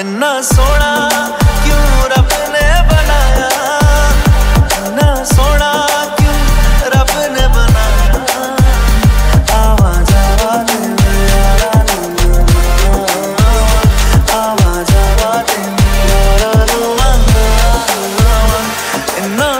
इन्ना सोना क्यों रब ने बनाया? इन्ना सोना क्यों रब ने बनाया? आवाज़ जावा ते मेरा आवा जावा इन्ना